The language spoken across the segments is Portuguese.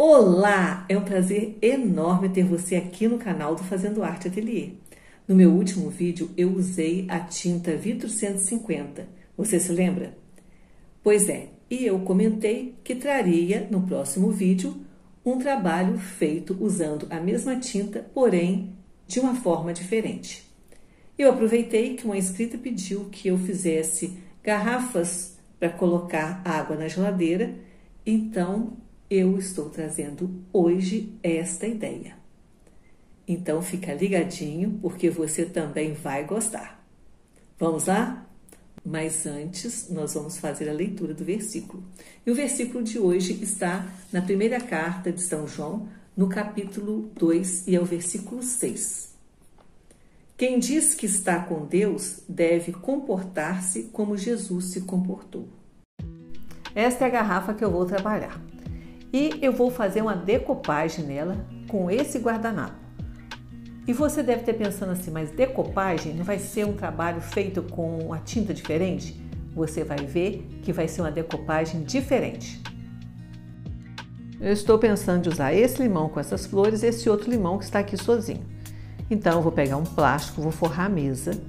Olá! É um prazer enorme ter você aqui no canal do Fazendo Arte Ateliê. No meu último vídeo eu usei a tinta Vitro 150. Você se lembra? Pois é, e eu comentei que traria no próximo vídeo um trabalho feito usando a mesma tinta, porém de uma forma diferente. Eu aproveitei que uma inscrita pediu que eu fizesse garrafas para colocar água na geladeira, então eu estou trazendo hoje esta ideia. Então fica ligadinho porque você também vai gostar. Vamos lá? Mas antes, nós vamos fazer a leitura do versículo. E o versículo de hoje está na primeira carta de São João, no capítulo 2, e é o versículo 6. Quem diz que está com Deus deve comportar-se como Jesus se comportou. Esta é a garrafa que eu vou trabalhar e eu vou fazer uma decopagem nela com esse guardanapo. E você deve ter pensando assim, mas decopagem não vai ser um trabalho feito com uma tinta diferente? Você vai ver que vai ser uma decopagem diferente. Eu estou pensando em usar esse limão com essas flores e esse outro limão que está aqui sozinho. Então eu vou pegar um plástico, vou forrar a mesa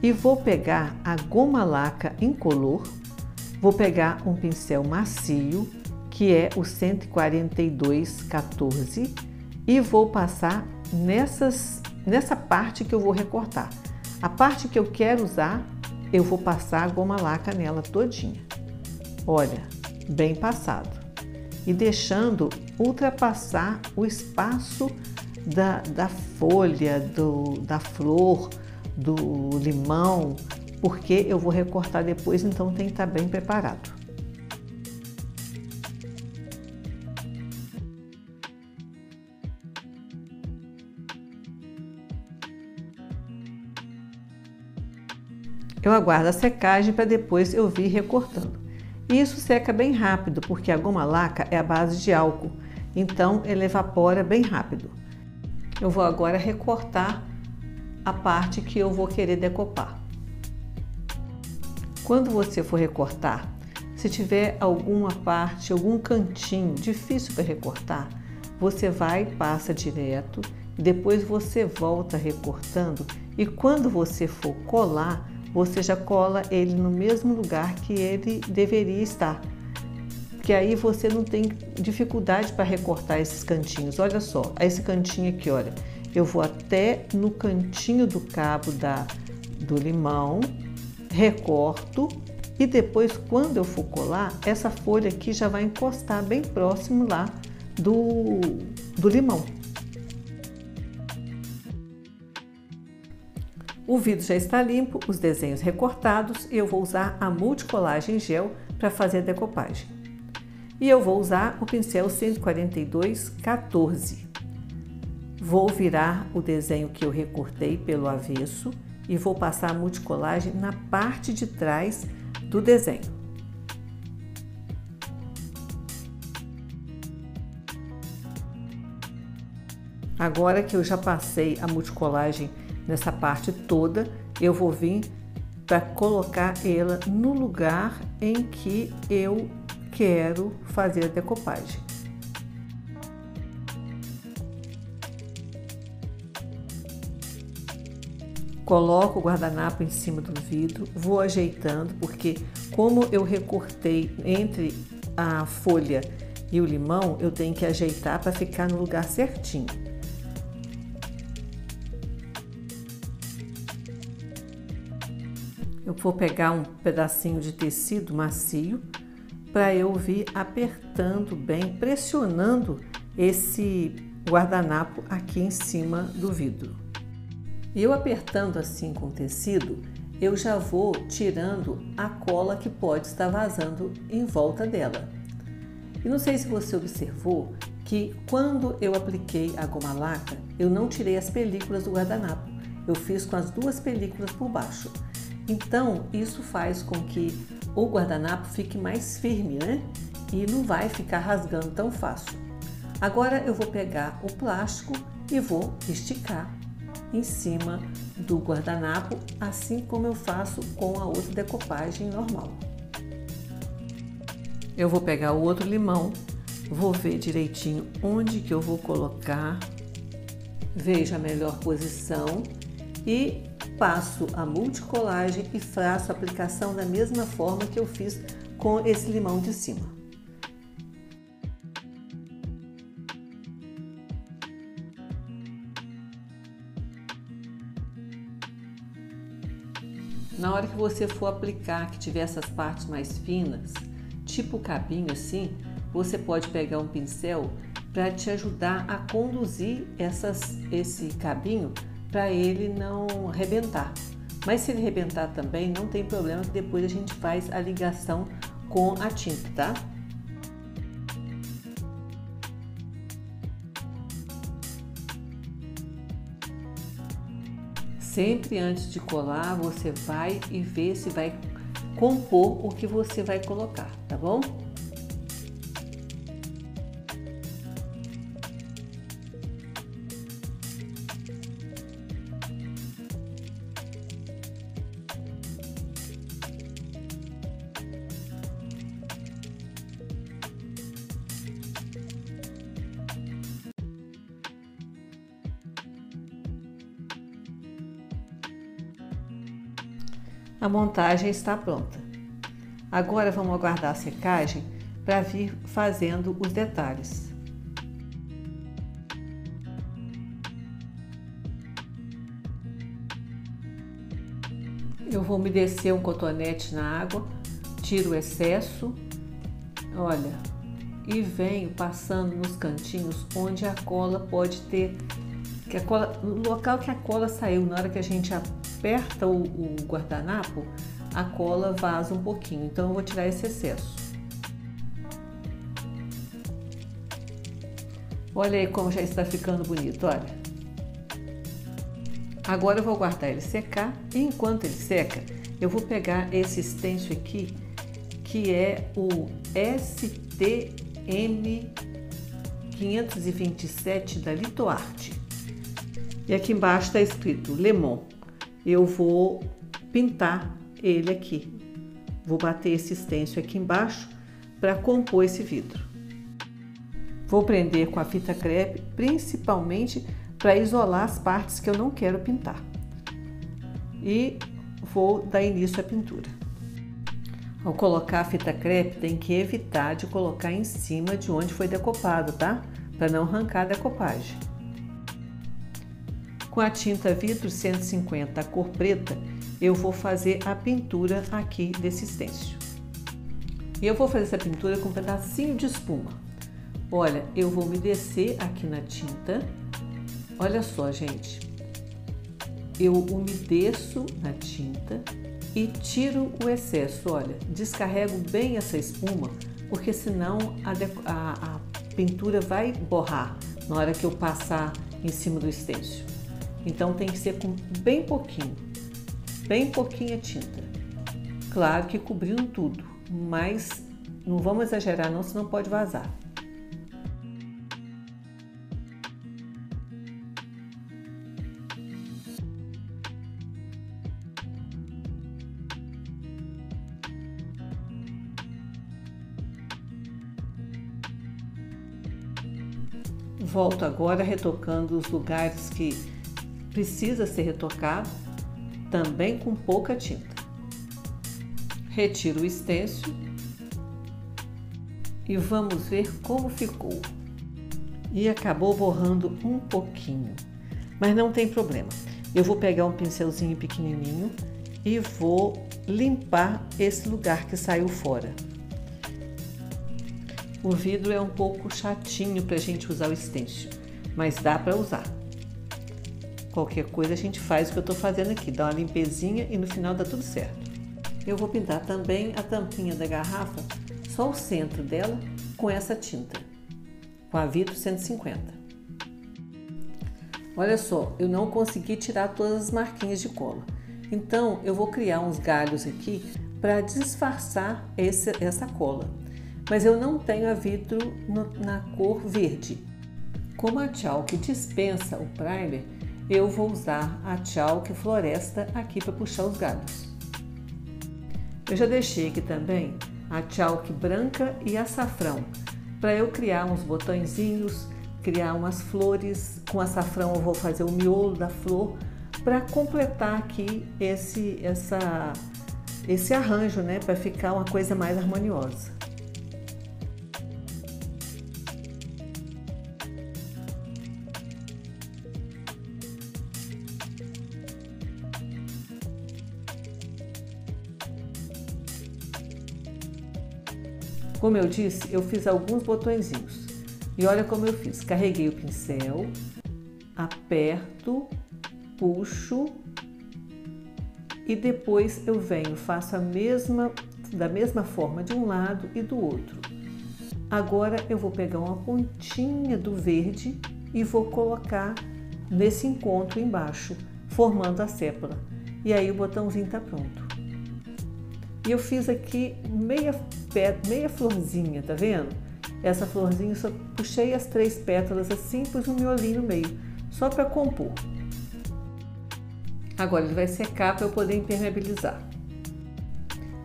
e vou pegar a goma laca incolor, vou pegar um pincel macio que é o 142,14 e vou passar nessas, nessa parte que eu vou recortar. A parte que eu quero usar, eu vou passar a goma laca nela todinha. Olha, bem passado. E deixando ultrapassar o espaço da, da folha, do, da flor, do limão, porque eu vou recortar depois, então tem que estar bem preparado. Eu aguardo a secagem para depois eu vir recortando. Isso seca bem rápido, porque a goma laca é a base de álcool, então ele evapora bem rápido. Eu vou agora recortar a parte que eu vou querer decopar. Quando você for recortar, se tiver alguma parte, algum cantinho difícil para recortar, você vai, passa direto, depois você volta recortando e quando você for colar, você já cola ele no mesmo lugar que ele deveria estar. Que aí você não tem dificuldade para recortar esses cantinhos. Olha só, esse cantinho aqui, olha. Eu vou até no cantinho do cabo da, do limão, recorto e depois, quando eu for colar, essa folha aqui já vai encostar bem próximo lá do, do limão. O vidro já está limpo, os desenhos recortados e eu vou usar a multicolagem gel para fazer a decopagem. E eu vou usar o pincel 142 14. Vou virar o desenho que eu recortei pelo avesso e vou passar a multicolagem na parte de trás do desenho. Agora que eu já passei a multicolagem nessa parte toda, eu vou vir para colocar ela no lugar em que eu quero fazer a decopagem. Coloco o guardanapo em cima do vidro, vou ajeitando, porque como eu recortei entre a folha e o limão, eu tenho que ajeitar para ficar no lugar certinho. Eu vou pegar um pedacinho de tecido macio para eu vir apertando bem, pressionando esse guardanapo aqui em cima do vidro. E eu apertando assim com o tecido, eu já vou tirando a cola que pode estar vazando em volta dela. E não sei se você observou que quando eu apliquei a goma laca, eu não tirei as películas do guardanapo. Eu fiz com as duas películas por baixo. Então, isso faz com que o guardanapo fique mais firme, né? E não vai ficar rasgando tão fácil. Agora eu vou pegar o plástico e vou esticar em cima do guardanapo, assim como eu faço com a outra decopagem normal. Eu vou pegar o outro limão, Vou ver direitinho onde que eu vou colocar. Vejo a melhor posição e passo a multicolagem e faço a aplicação da mesma forma que eu fiz com esse limão de cima. Na hora que você for aplicar, que tiver essas partes mais finas, tipo cabinho assim, você pode pegar um pincel para te ajudar a conduzir essas, esse cabinho para ele não rebentar. Mas se ele rebentar também, não tem problema que depois a gente faz a ligação com a tinta, tá? Sempre antes de colar, você vai e vê se vai compor o que você vai colocar, tá bom? A montagem está pronta. Agora vamos aguardar a secagem para vir fazendo os detalhes. Eu vou umedecer um cotonete na água, tiro o excesso, olha, e venho passando nos cantinhos onde a cola pode ter, que a cola, no local que a cola saiu, na hora que a gente aperta o, o guardanapo, a cola vaza um pouquinho. Então eu vou tirar esse excesso. Olha aí como já está ficando bonito, olha. Agora eu vou guardar ele secar e enquanto ele seca, eu vou pegar esse stencil aqui, que é o STM 527 da Litoarte. E aqui embaixo está escrito Lemon eu vou pintar ele aqui. Vou bater esse stencil aqui embaixo para compor esse vidro. Vou prender com a fita crepe, principalmente para isolar as partes que eu não quero pintar. E vou dar início à pintura. Ao colocar a fita crepe, tem que evitar de colocar em cima de onde foi decopado, tá? Para não arrancar a decopagem. Com a tinta vidro 150 a cor preta, eu vou fazer a pintura aqui desse stencil. E eu vou fazer essa pintura com um pedacinho de espuma. Olha, eu vou me aqui na tinta. Olha só, gente. Eu umedeço na tinta e tiro o excesso. Olha, descarrego bem essa espuma, porque senão a, a, a pintura vai borrar na hora que eu passar em cima do stencil. Então tem que ser com bem pouquinho, bem pouquinha tinta. Claro que cobrindo tudo, mas não vamos exagerar não, senão pode vazar. Volto agora retocando os lugares que precisa ser retocado, também com pouca tinta. Retiro o stencil e vamos ver como ficou. E acabou borrando um pouquinho, mas não tem problema. Eu vou pegar um pincelzinho pequenininho e vou limpar esse lugar que saiu fora. O vidro é um pouco chatinho para a gente usar o stencil, mas dá para usar. Qualquer coisa a gente faz o que eu estou fazendo aqui, dá uma limpezinha e no final dá tudo certo. Eu vou pintar também a tampinha da garrafa, só o centro dela, com essa tinta, com a Vitro 150. Olha só, eu não consegui tirar todas as marquinhas de cola. Então, eu vou criar uns galhos aqui para disfarçar esse, essa cola. Mas eu não tenho a Vitro no, na cor verde. Como a Chalk dispensa o primer, eu vou usar a Chalk Floresta aqui para puxar os galhos. Eu já deixei aqui também a Chalk branca e açafrão para eu criar uns botõezinhos, criar umas flores. Com açafrão eu vou fazer o miolo da flor para completar aqui esse, essa, esse arranjo, né? Para ficar uma coisa mais harmoniosa. Como eu disse, eu fiz alguns botõezinhos. E olha como eu fiz. Carreguei o pincel, aperto, puxo e depois eu venho, faço a mesma da mesma forma de um lado e do outro. Agora eu vou pegar uma pontinha do verde e vou colocar nesse encontro embaixo, formando a sépala. E aí o botãozinho está pronto. E eu fiz aqui meia, meia florzinha, tá vendo? Essa florzinha eu só puxei as três pétalas assim, pus um miolinho no meio, só para compor. Agora ele vai secar para eu poder impermeabilizar.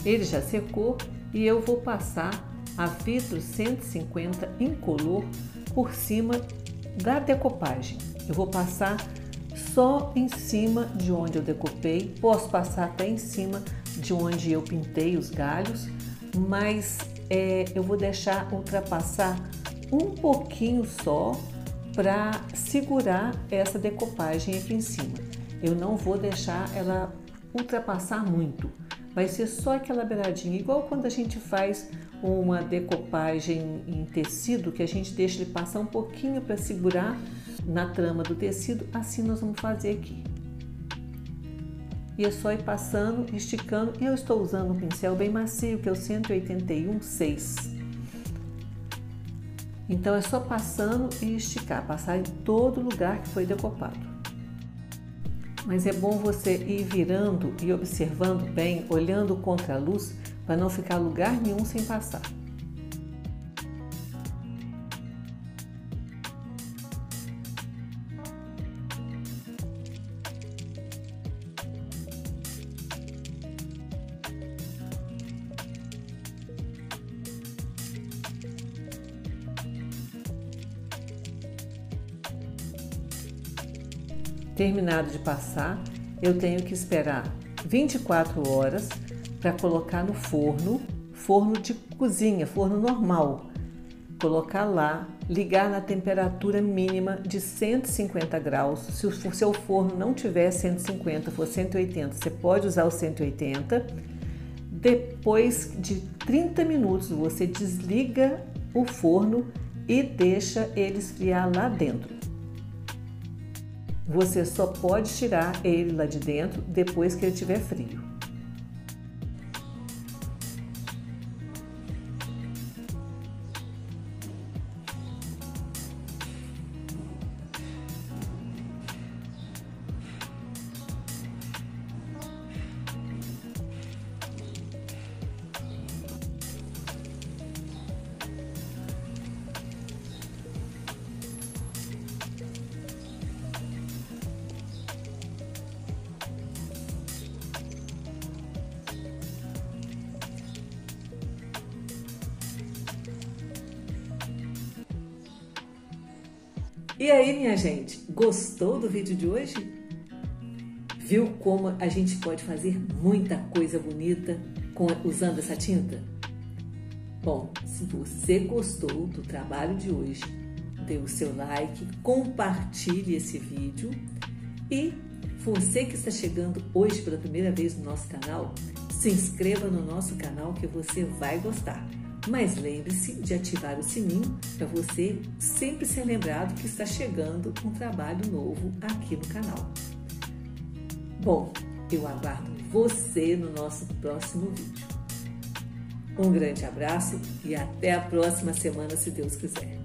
Ele já secou e eu vou passar a vidro 150 incolor por cima da decopagem. Eu vou passar só em cima de onde eu decopei, posso passar até em cima de onde eu pintei os galhos, mas é, eu vou deixar ultrapassar um pouquinho só para segurar essa decopagem aqui em cima. Eu não vou deixar ela ultrapassar muito. Vai ser só aquela beiradinha, igual quando a gente faz uma decopagem em tecido, que a gente deixa ele passar um pouquinho para segurar na trama do tecido, assim nós vamos fazer aqui e é só ir passando, esticando. E eu estou usando um pincel bem macio, que é o 181,6. Então é só passando e esticar, passar em todo lugar que foi decopado. Mas é bom você ir virando e observando bem, olhando contra a luz, para não ficar lugar nenhum sem passar. Terminado de passar, eu tenho que esperar 24 horas para colocar no forno, forno de cozinha, forno normal. Colocar lá, ligar na temperatura mínima de 150 graus. Se o seu forno não tiver 150, for 180, você pode usar o 180. Depois de 30 minutos, você desliga o forno e deixa ele esfriar lá dentro. Você só pode tirar ele lá de dentro depois que ele estiver frio. E aí, minha gente, gostou do vídeo de hoje? Viu como a gente pode fazer muita coisa bonita com, usando essa tinta? Bom, se você gostou do trabalho de hoje, dê o seu like, compartilhe esse vídeo e você que está chegando hoje pela primeira vez no nosso canal, se inscreva no nosso canal que você vai gostar. Mas lembre-se de ativar o sininho para você sempre ser lembrado que está chegando um trabalho novo aqui no canal. Bom, eu aguardo você no nosso próximo vídeo. Um grande abraço e até a próxima semana, se Deus quiser.